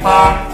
Park.